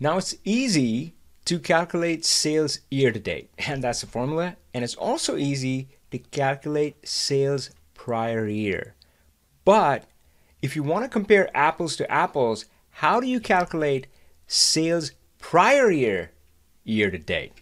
Now it's easy to calculate sales year to date, and that's the formula. And it's also easy to calculate sales prior year. But if you want to compare apples to apples, how do you calculate sales prior year year to date?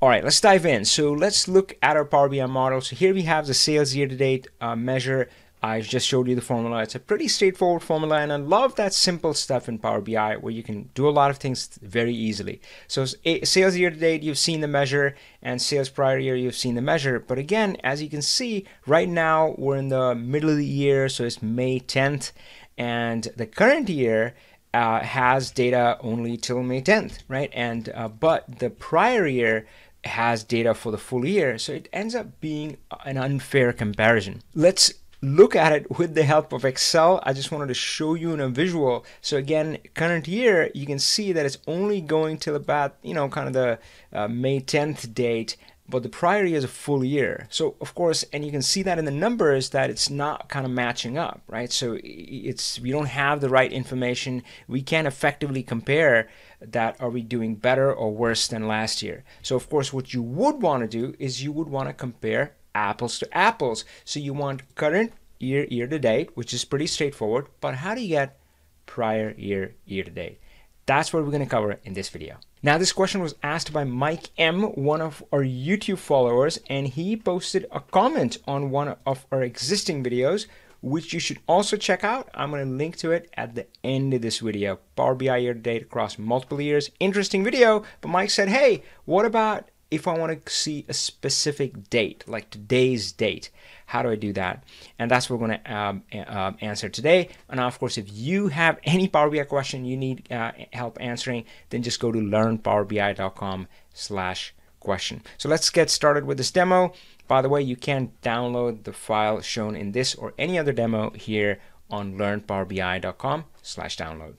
All right, let's dive in. So let's look at our Power BI model. So here we have the sales year to date uh, measure I just showed you the formula. It's a pretty straightforward formula, and I love that simple stuff in Power BI where you can do a lot of things very easily. So sales year to date, you've seen the measure, and sales prior year, you've seen the measure. But again, as you can see, right now we're in the middle of the year, so it's May 10th, and the current year uh, has data only till May 10th, right? And uh, but the prior year has data for the full year, so it ends up being an unfair comparison. Let's look at it with the help of Excel. I just wanted to show you in a visual. So again, current year, you can see that it's only going till about, you know, kind of the uh, May 10th date, but the prior year is a full year. So of course, and you can see that in the numbers that it's not kind of matching up, right? So it's, we don't have the right information. We can't effectively compare that are we doing better or worse than last year. So of course, what you would want to do is you would want to compare apples to apples. So you want current year year to date, which is pretty straightforward, but how do you get prior year year to date? That's what we're going to cover in this video. Now, this question was asked by Mike M, one of our YouTube followers, and he posted a comment on one of our existing videos, which you should also check out. I'm going to link to it at the end of this video. Power BI year to date across multiple years. Interesting video, but Mike said, hey, what about if I want to see a specific date, like today's date, how do I do that? And that's what we're going to um, uh, answer today. And of course, if you have any Power BI question you need uh, help answering, then just go to learnpowerbi.com slash question. So let's get started with this demo. By the way, you can download the file shown in this or any other demo here on learnpowerbi.com slash download.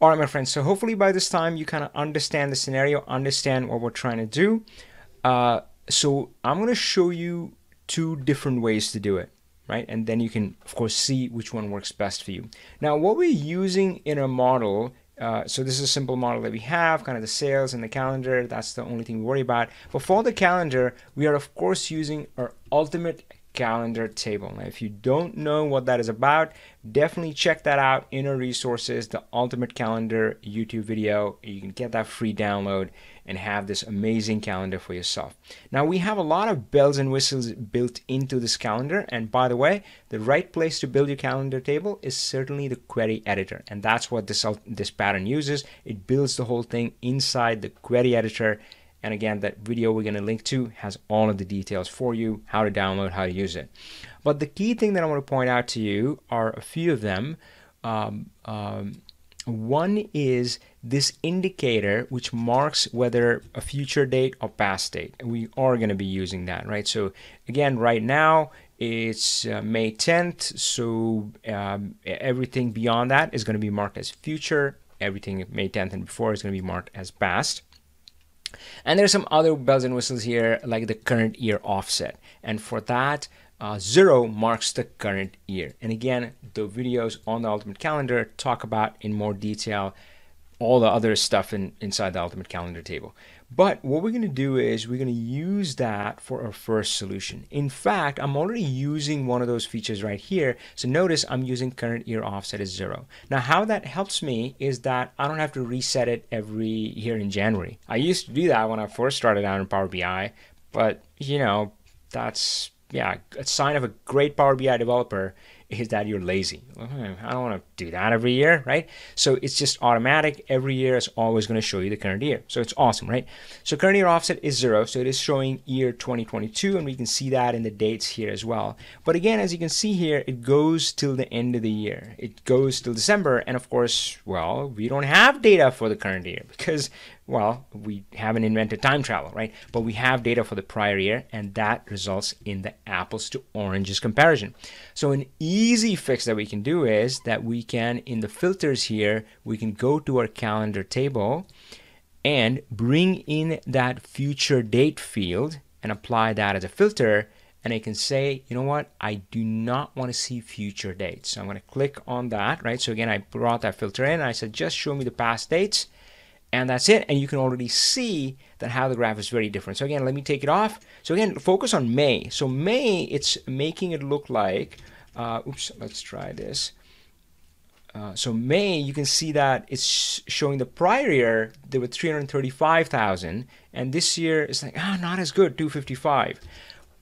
All right, my friends, so hopefully by this time you kind of understand the scenario, understand what we're trying to do. Uh, so I'm going to show you two different ways to do it, right? And then you can, of course, see which one works best for you. Now, what we're using in our model, uh, so this is a simple model that we have, kind of the sales and the calendar. That's the only thing we worry about. But for the calendar, we are, of course, using our ultimate calendar table. Now, if you don't know what that is about, definitely check that out in our resources, the Ultimate Calendar YouTube video. You can get that free download and have this amazing calendar for yourself. Now, we have a lot of bells and whistles built into this calendar. And by the way, the right place to build your calendar table is certainly the query editor. And that's what this, this pattern uses. It builds the whole thing inside the query editor and again, that video we're going to link to has all of the details for you, how to download, how to use it. But the key thing that I want to point out to you are a few of them. Um, um, one is this indicator which marks whether a future date or past date. We are going to be using that, right? So again, right now it's uh, May 10th, so um, everything beyond that is going to be marked as future. Everything May 10th and before is going to be marked as past. And there's some other bells and whistles here, like the current year offset. And for that, uh, zero marks the current year. And again, the videos on the Ultimate Calendar talk about in more detail all the other stuff in, inside the Ultimate Calendar table. But what we're going to do is we're going to use that for our first solution. In fact, I'm already using one of those features right here. So notice I'm using current year offset as zero. Now, how that helps me is that I don't have to reset it every year in January. I used to do that when I first started out in Power BI, but you know, that's yeah, a sign of a great Power BI developer is that you're lazy. Hmm, I don't want to do that every year, right? So it's just automatic. Every year it's always going to show you the current year. So it's awesome, right? So current year offset is zero. So it is showing year 2022 and we can see that in the dates here as well. But again, as you can see here, it goes till the end of the year. It goes till December. And of course, well, we don't have data for the current year because well, we haven't invented time travel, right? But we have data for the prior year, and that results in the apples to oranges comparison. So an easy fix that we can do is that we can, in the filters here, we can go to our calendar table and bring in that future date field and apply that as a filter. And I can say, you know what, I do not want to see future dates. So I'm going to click on that, right? So again, I brought that filter in. I said, just show me the past dates and that's it. And you can already see that how the graph is very different. So again, let me take it off. So again, focus on May. So May, it's making it look like, uh, oops, let's try this. Uh, so May, you can see that it's showing the prior year there were 335,000, and this year it's like oh, not as good, 255.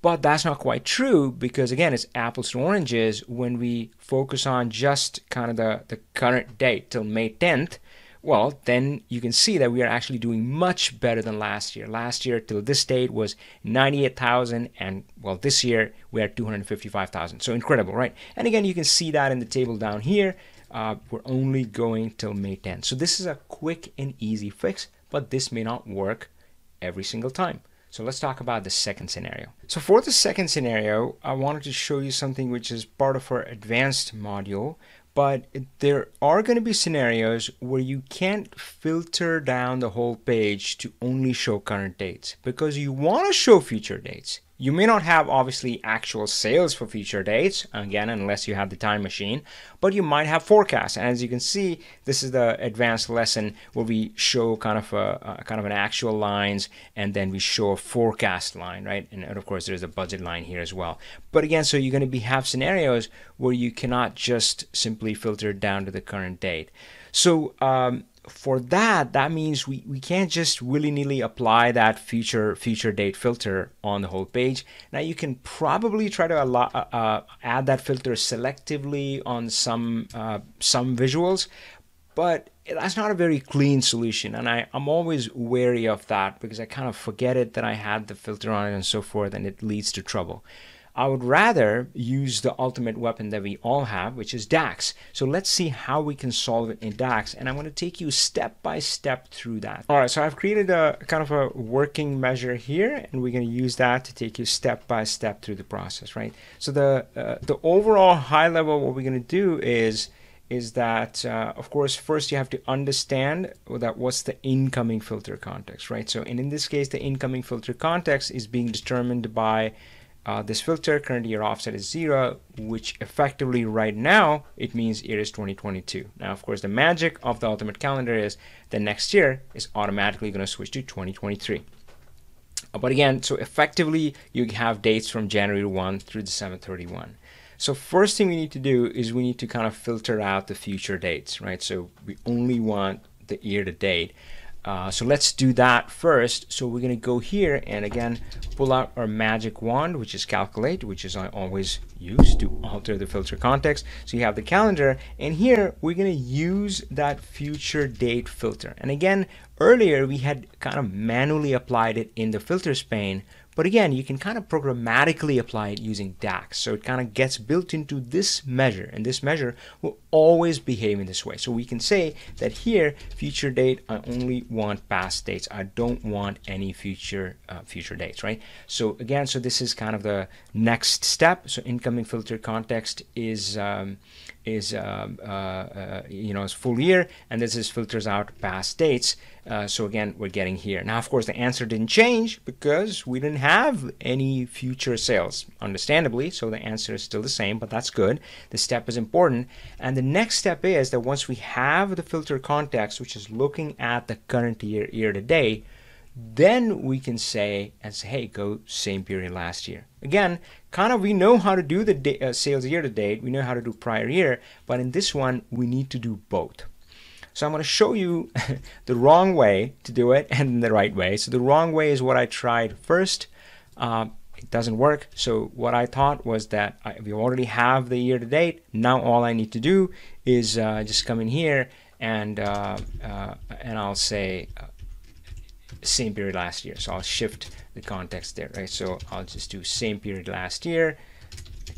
But that's not quite true because again, it's apples to oranges when we focus on just kind of the, the current date till May 10th. Well, then you can see that we are actually doing much better than last year. Last year till this date was 98,000 and well, this year we are 255,000. So incredible, right? And again, you can see that in the table down here. Uh, we're only going till May 10th. So this is a quick and easy fix, but this may not work every single time. So let's talk about the second scenario. So for the second scenario, I wanted to show you something which is part of our advanced module, but there are going to be scenarios where you can't filter down the whole page to only show current dates because you want to show future dates. You may not have obviously actual sales for future dates, again, unless you have the time machine, but you might have forecasts. And as you can see, this is the advanced lesson where we show kind of a, kind of an actual lines and then we show a forecast line, right? And, and of course, there's a budget line here as well. But again, so you're going to be have scenarios where you cannot just simply filter down to the current date. So um, for that, that means we, we can't just willy-nilly apply that future future date filter on the whole page. Now you can probably try to allow, uh, uh, add that filter selectively on some uh, some visuals, but that's not a very clean solution. And I, I'm always wary of that because I kind of forget it that I had the filter on it and so forth, and it leads to trouble. I would rather use the ultimate weapon that we all have, which is DAX. So let's see how we can solve it in DAX. And I'm going to take you step by step through that. All right, so I've created a kind of a working measure here, and we're going to use that to take you step by step through the process, right? So the, uh, the overall high level, what we're going to do is is that uh, of course first you have to understand that what's the incoming filter context right so and in this case the incoming filter context is being determined by uh, this filter current year offset is zero which effectively right now it means it is 2022 now of course the magic of the ultimate calendar is the next year is automatically going to switch to 2023 uh, but again so effectively you have dates from January 1 through December 31 so first thing we need to do is we need to kind of filter out the future dates right? So we only want the year to date uh, so let's do that first. So we're going to go here and again pull out our magic wand, which is calculate, which is I always use to alter the filter context. So you have the calendar, and here we're going to use that future date filter. And again, earlier we had kind of manually applied it in the filters pane but again, you can kind of programmatically apply it using DAX. So it kind of gets built into this measure, and this measure will always behave in this way. So we can say that here, future date, I only want past dates. I don't want any future uh, future dates, right? So again, so this is kind of the next step. So incoming filter context is um, is um, uh, uh, you know is full year, and this is filters out past dates. Uh, so again, we're getting here. Now, of course, the answer didn't change because we didn't have any future sales, understandably. So the answer is still the same, but that's good. The step is important. And the next step is that once we have the filter context, which is looking at the current year, year to date, then we can say and say, hey, go same period last year. Again, kind of we know how to do the uh, sales year to date, we know how to do prior year, but in this one, we need to do both. So I'm going to show you the wrong way to do it and the right way. So the wrong way is what I tried first. Uh, it doesn't work. So what I thought was that I, we already have the year to date. Now all I need to do is uh, just come in here and uh, uh and I'll say uh, same period last year. So I'll shift the context there, right? So I'll just do same period last year,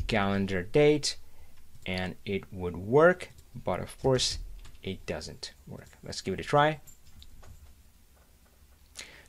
calendar date, and it would work. But of course, it doesn't work. Let's give it a try.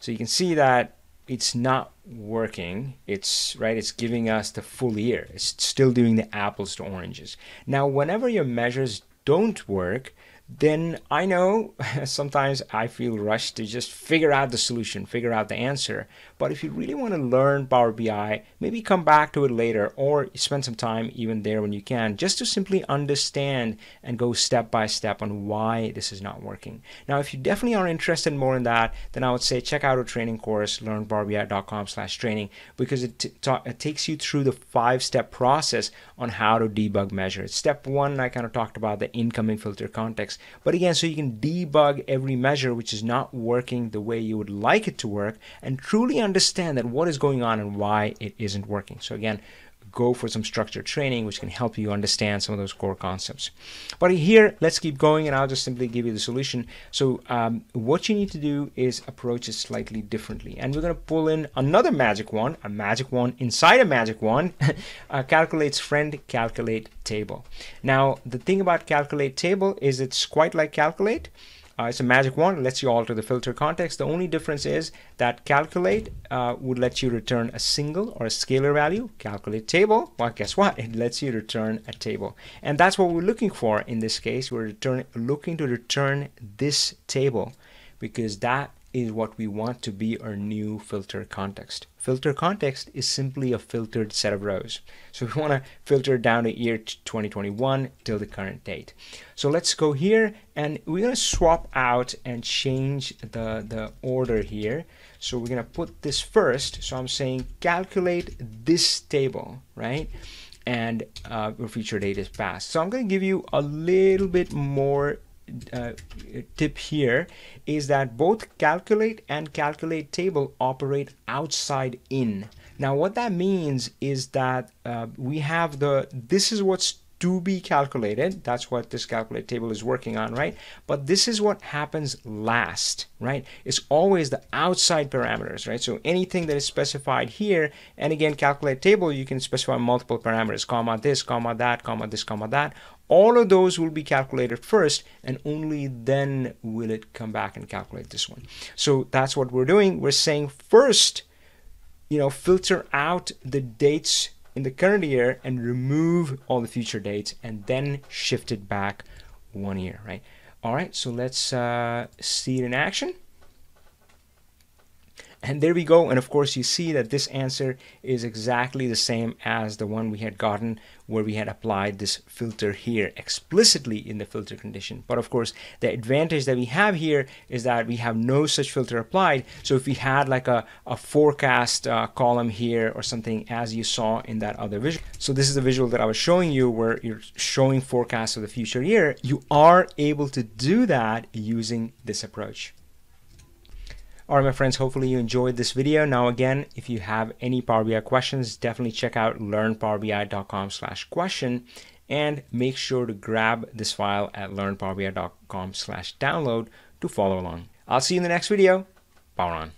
So you can see that it's not working. It's right. It's giving us the full year. It's still doing the apples to oranges. Now, whenever your measures don't work, then I know sometimes I feel rushed to just figure out the solution, figure out the answer. But if you really want to learn Power BI, maybe come back to it later or spend some time even there when you can, just to simply understand and go step by step on why this is not working. Now, if you definitely are interested more in that, then I would say check out our training course, learnpowerbi.com slash training, because it, it takes you through the five-step process on how to debug measures. Step one, I kind of talked about the incoming filter context. But again, so you can debug every measure which is not working the way you would like it to work and truly understand that what is going on and why it isn't working. So again, go for some structured training which can help you understand some of those core concepts. But here let's keep going and I'll just simply give you the solution. So um, what you need to do is approach it slightly differently. And we're going to pull in another magic wand a magic wand inside a magic wand. Uh, calculates friend calculate table. Now the thing about calculate table is it's quite like calculate uh, it's a magic wand, it lets you alter the filter context. The only difference is that calculate uh, would let you return a single or a scalar value. Calculate table, well, guess what? It lets you return a table. And that's what we're looking for in this case. We're return, looking to return this table because that is what we want to be our new filter context. Filter context is simply a filtered set of rows. So we want to filter down to year 2021 till the current date. So let's go here and we're going to swap out and change the, the order here. So we're going to put this first. So I'm saying calculate this table, right? And uh, future date is passed. So I'm going to give you a little bit more uh, tip here is that both calculate and calculate table operate outside in. Now what that means is that uh, we have the, this is what's to be calculated. That's what this calculate table is working on, right? But this is what happens last, right? It's always the outside parameters, right? So anything that is specified here, and again, calculate table, you can specify multiple parameters, comma this, comma that, comma this, comma that. All of those will be calculated first, and only then will it come back and calculate this one. So that's what we're doing. We're saying first, you know, filter out the dates in the current year and remove all the future dates and then shift it back one year, right? All right, so let's uh, see it in action. And there we go. And of course, you see that this answer is exactly the same as the one we had gotten where we had applied this filter here explicitly in the filter condition. But of course, the advantage that we have here is that we have no such filter applied. So if we had like a, a forecast uh, column here or something as you saw in that other visual. So this is the visual that I was showing you where you're showing forecasts of the future year. You are able to do that using this approach. Alright my friends, hopefully you enjoyed this video. Now again, if you have any Power BI questions, definitely check out learnpowerbi.com slash question and make sure to grab this file at learnpowerbi.com slash download to follow along. I'll see you in the next video. Power on.